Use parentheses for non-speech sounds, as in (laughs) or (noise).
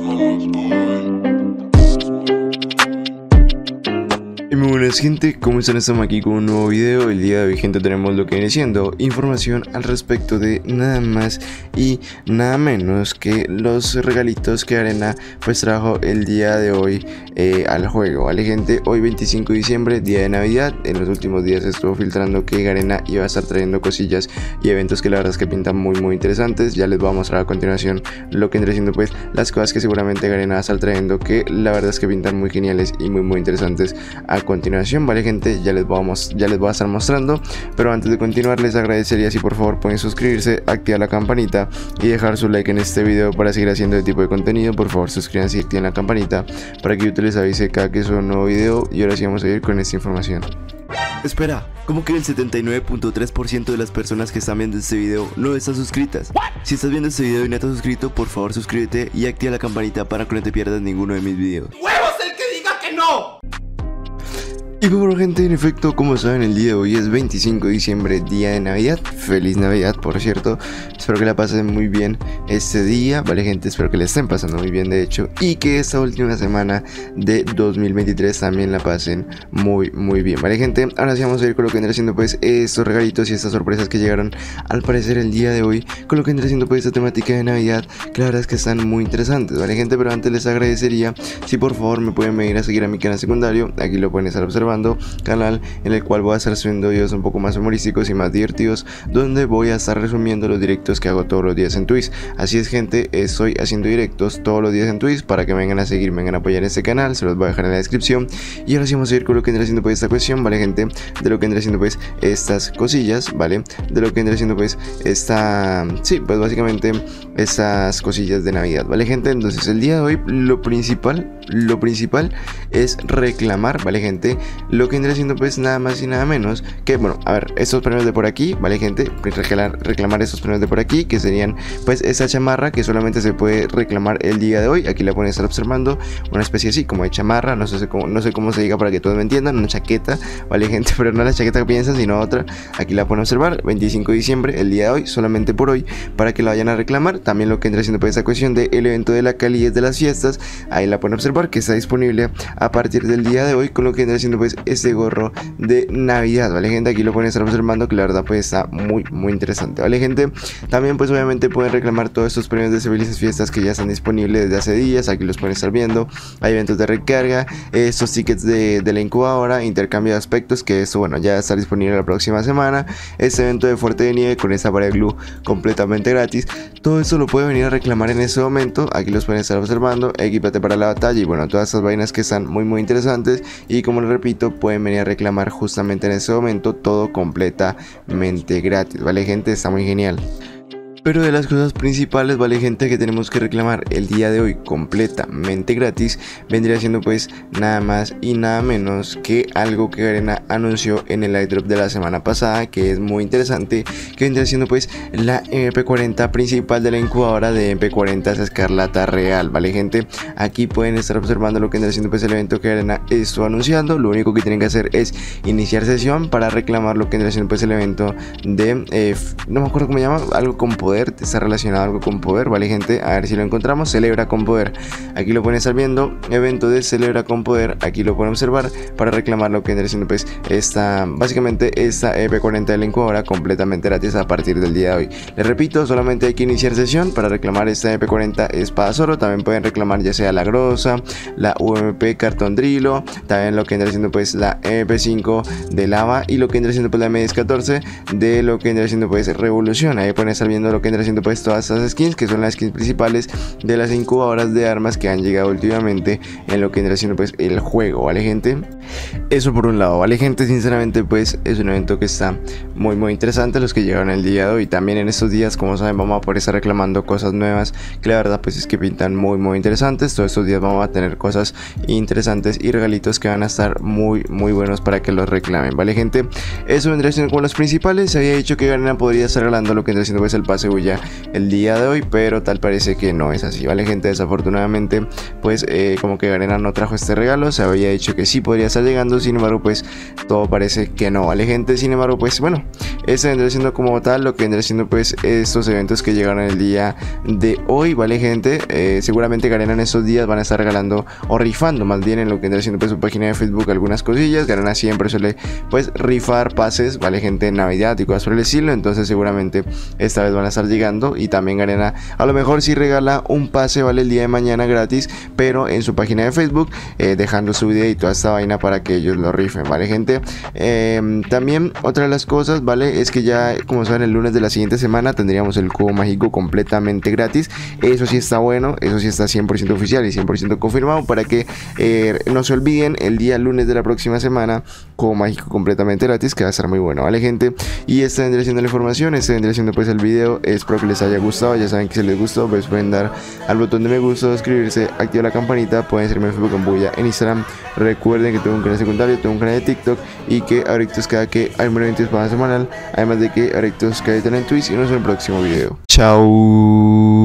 muy buenas gente, ¿cómo están? Estamos aquí con un nuevo video. El día de hoy gente tenemos lo que viene siendo Información al respecto de nada más y nada menos que los regalitos que Arena pues trajo el día de hoy eh, al juego Vale gente, hoy 25 de diciembre, día de navidad. En los últimos días estuvo filtrando que Arena iba a estar trayendo cosillas y eventos que la verdad es que pintan muy muy interesantes. Ya les voy a mostrar a continuación lo que vendré siendo pues las cosas que seguramente Garena va a estar trayendo Que la verdad es que pintan muy geniales y muy muy interesantes a continuación, ¿vale gente? Ya les, vamos, ya les voy a estar mostrando, pero antes de continuar les agradecería si por favor pueden suscribirse, activar la campanita y dejar su like en este video para seguir haciendo este tipo de contenido. Por favor suscríbanse y activen la campanita para que YouTube les avise cada que suba un nuevo video y ahora sí vamos a ir con esta información. Espera, ¿cómo que el 79.3% de las personas que están viendo este video no están suscritas? Si estás viendo este video y no estás suscrito, por favor suscríbete y activa la campanita para que no te pierdas ninguno de mis videos. Y bueno gente, en efecto, como saben, el día de hoy es 25 de diciembre, día de Navidad. Feliz Navidad, por cierto. Espero que la pasen muy bien este día, ¿vale gente? Espero que la estén pasando muy bien, de hecho. Y que esta última semana de 2023 también la pasen muy, muy bien, ¿vale gente? Ahora sí vamos a ir con lo que vendrá siendo pues estos regalitos y estas sorpresas que llegaron al parecer el día de hoy. Con lo que vendrá siendo pues esta temática de Navidad, que la verdad es que están muy interesantes, ¿vale gente? Pero antes les agradecería si por favor me pueden venir a seguir a mi canal secundario. Aquí lo pueden estar observando canal en el cual voy a estar subiendo videos un poco más humorísticos y más divertidos, donde voy a estar resumiendo los directos que hago todos los días en Twitch. Así es gente, estoy haciendo directos todos los días en Twitch para que vengan a seguir, me vengan a apoyar este canal, se los voy a dejar en la descripción. Y ahora sí vamos a ir con lo que vendrá haciendo pues esta cuestión, ¿vale gente? De lo que vendrá haciendo pues estas cosillas, ¿vale? De lo que vendrá haciendo pues esta, sí, pues básicamente estas cosillas de Navidad, ¿vale gente? Entonces el día de hoy lo principal, lo principal es reclamar, ¿vale gente? lo que vendría siendo pues nada más y nada menos que, bueno, a ver, estos premios de por aquí, ¿vale gente? Reclamar, reclamar estos premios de por aquí, que serían pues esa chamarra que solamente se puede reclamar el día de hoy, aquí la pueden estar observando, una especie así como de chamarra, no sé cómo, no sé cómo se diga para que todos me entiendan, una chaqueta, ¿vale (laughs) gente? Pero no la chaqueta que piensan, sino otra, aquí la pueden observar, 25 de diciembre, el día de hoy, solamente por hoy, para que la vayan a reclamar, también lo que vendría siendo pues esa cuestión del evento de la calidad de las fiestas, ahí la pueden observar que está disponible a partir del día de hoy, con lo que vendría siendo pues este gorro de Navidad, ¿vale gente? Aquí lo pueden estar observando que la verdad pues está muy muy interesante, ¿vale gente? También pues obviamente pueden reclamar todos estos premios de felices fiestas que ya están disponibles desde hace días, aquí los pueden estar viendo, hay eventos de recarga, estos tickets de, de la incubadora, intercambio de aspectos, que esto bueno ya está disponible la próxima semana, este evento de fuerte de nieve con esta pared glue completamente gratis, todo esto lo pueden venir a reclamar en este momento, aquí los pueden estar observando, equipate para la batalla y bueno, todas estas vainas que están muy muy interesantes. Y como les repito, pueden venir a reclamar justamente en este momento todo completamente gratis, ¿vale gente? Está muy genial. Pero de las cosas principales, vale gente, que tenemos que reclamar el día de hoy completamente gratis, vendría siendo pues nada más y nada menos que algo que Garena anunció en el iDrop de la semana pasada, que es muy interesante, que vendría siendo pues la MP40 principal de la incubadora de MP40 Escarlata Real, vale gente. Aquí pueden estar observando lo que vendría siendo pues el evento que Garena estuvo anunciando, lo único que tienen que hacer es iniciar sesión para reclamar lo que vendría siendo pues el evento de, eh, no me acuerdo cómo se llama, algo con poder está relacionado algo con poder, ¿vale gente? A ver si lo encontramos, celebra con poder. Aquí lo pueden estar viendo, evento de celebra con poder, aquí lo pueden observar para reclamar lo que vendría siendo pues esta, básicamente esta EP40 de la incubadora completamente gratis a partir del día de hoy. Les repito, solamente hay que iniciar sesión para reclamar esta EP40 espada oro, también pueden reclamar ya sea la grosa, la UMP cartón drilo, también lo que vendría siendo pues la EP5 de lava y lo que vendría siendo pues la MS14 de lo que vendría siendo pues revolución, ahí pueden estar viendo lo que vendrá siendo pues todas estas skins que son las skins principales de las incubadoras de armas que han llegado últimamente en lo que vendrá siendo pues el juego, ¿vale gente? Eso por un lado, ¿vale gente? Sinceramente pues es un evento que está muy muy interesante los que llegaron el día de hoy. También en estos días como saben vamos a poder estar reclamando cosas nuevas que la verdad pues es que pintan muy muy interesantes. Todos estos días vamos a tener cosas interesantes y regalitos que van a estar muy muy buenos para que los reclamen, ¿vale gente? Eso vendría siendo como los principales. Se había dicho que Garena podría estar regalando lo que vendría siendo pues el pase ya el día de hoy, pero tal parece que no es así, ¿vale gente? Desafortunadamente pues eh, como que Garena no trajo este regalo, se había dicho que sí podría llegando, sin embargo pues todo parece que no, ¿vale gente? Sin embargo pues bueno, este vendrá siendo como tal lo que vendrá siendo pues estos eventos que llegaron el día de hoy, ¿vale gente? Eh, seguramente Garena en estos días van a estar regalando o rifando más bien en lo que vendrá siendo pues su página de Facebook algunas cosillas, Garena siempre suele pues rifar pases, ¿vale gente? En Navidad y cosas por el estilo, entonces seguramente esta vez van a estar llegando y también Garena a lo mejor si regala un pase, ¿vale? El día de mañana gratis, pero en su página de Facebook eh, dejando su video y toda esta vaina para que ellos lo rifen, ¿vale gente? Em, también otra de las cosas, ¿vale? Es que ya como saben el lunes de la siguiente semana tendríamos el cubo mágico completamente gratis, eso sí está bueno, eso sí está 100% oficial y 100% confirmado para que eh, no se olviden el día lunes de la próxima semana cubo mágico completamente gratis que va a estar muy bueno, ¿vale gente? Y esta vendría siendo la información, este vendría siendo pues el video, espero que les haya gustado, ya saben que si les gustó pues pueden dar al botón de me gusta, suscribirse, activar la campanita, pueden seguirme en Facebook en Bulla, en Instagram, recuerden que tengo un canal secundario, tengo un canal de TikTok y que ahorita cada que hay evento para semanal, además de que ahorita cada en Twitch y nos vemos en el próximo video. Chao.